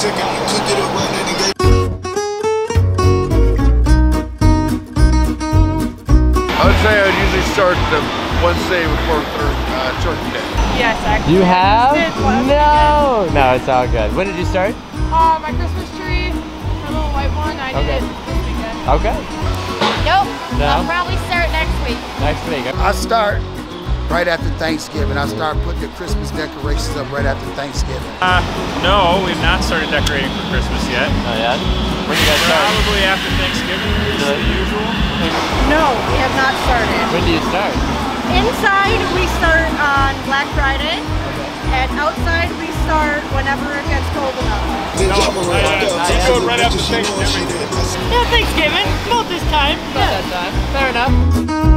took it, cook it up right then and gave I would say I would usually start the Wednesday before third, uh, Turkey Day. Yes, actually. You have? I just did last No. No, it's all good. When did you start? weekend. Uh, my Christmas tree, my little white one, I Okay. did it this weekend. Okay. Nope. No? I'll probably start next week. Next week. I start right after Thanksgiving. I start putting the Christmas decorations up right after Thanksgiving. Uh, no, we've not started decorating for Christmas yet. Oh yeah. When you guys start? Probably after Thanksgiving is the usual. No, we have not started. When do you start? Inside, we start on Black Friday, and outside, we start whenever it gets cold enough. Then jump around. yeah, Go, yeah. take Do it the right after she wants, she Thanksgiving. did. Yeah, Thanksgiving, about this time. About that time. Fair enough.